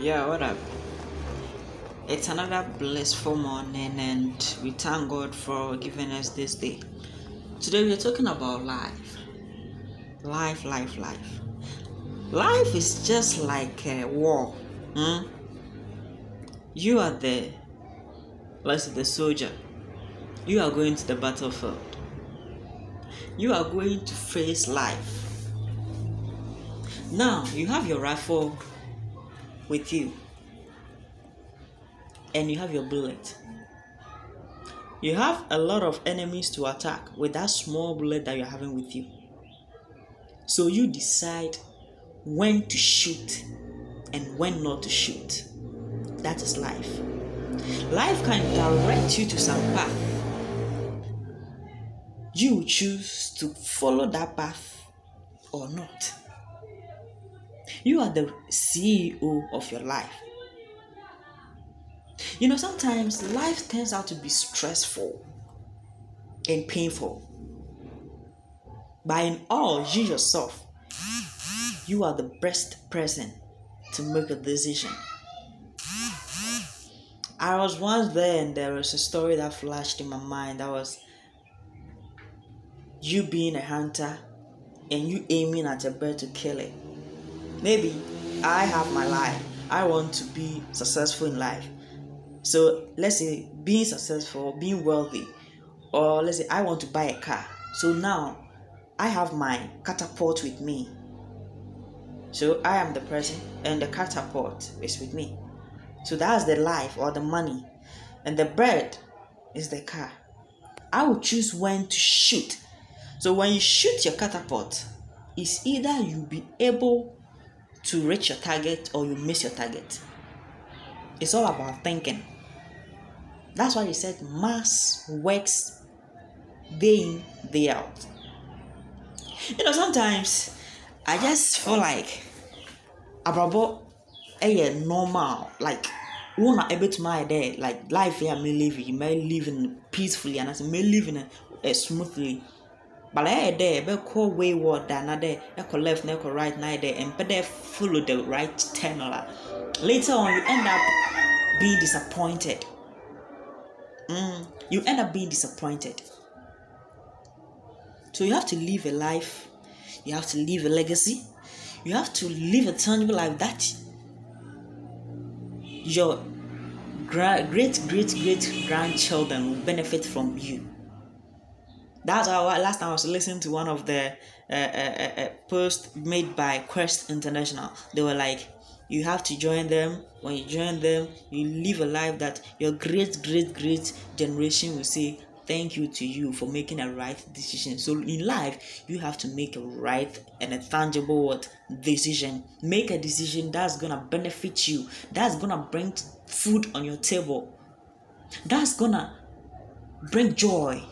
Yeah, what up? It's another blissful morning, and we thank God for giving us this day. Today, we're talking about life. Life, life, life. Life is just like a war. Hmm? You are the, let's say, the soldier. You are going to the battlefield. You are going to face life. Now, you have your rifle with you. And you have your bullet. You have a lot of enemies to attack with that small bullet that you're having with you. So you decide when to shoot and when not to shoot. That is life. Life can direct you to some path. You choose to follow that path or not you are the CEO of your life. You know, sometimes life turns out to be stressful and painful. But in all, you yourself, you are the best person to make a decision. I was once there and there was a story that flashed in my mind that was you being a hunter and you aiming at a bird to kill it maybe I have my life. I want to be successful in life. So let's say being successful, being wealthy, or let's say I want to buy a car. So now I have my catapult with me. So I am the person and the catapult is with me. So that's the life or the money. And the bird is the car. I will choose when to shoot. So when you shoot your catapult, it's either you'll be able to reach your target or you miss your target. It's all about thinking. That's why he said mass works day in, day out. You know, sometimes I just feel like abrabo a normal, like one able to my day, like life here may live, you may live in peacefully and I may live in a, a smoothly but ɛyɛ dɛ ɛbɛkɔ wayward ana dɛ ɛkɔ left na ɛkɔ right na ɛyɛ dɛ ɛmpɛ dɛ follow the right turn or later on you end up being disappointed. Mm, you end up being disappointed. So you have to live a life you have to live a legacy you have to live a tangible life that your great great great grandchildren will benefit from you that's how last time I was listening to one of the uh, uh, uh, posts made by Quest International. They were like, you have to join them. When you join them, you live a life that your great, great, great generation will say thank you to you for making a right decision. So in life, you have to make a right and a tangible what decision. Make a decision that's gonna benefit you. That's gonna bring food on your table. That's gonna bring joy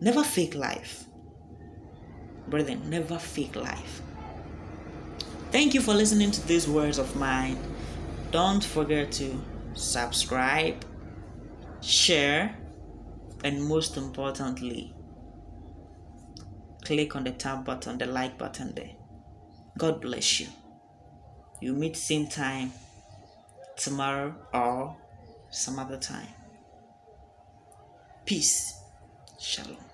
Never fake life. Brethren, never fake life. Thank you for listening to these words of mine. Don't forget to subscribe, share, and most importantly, click on the tab button, the like button there. God bless you. You meet same time tomorrow or some other time. Peace. Shalom.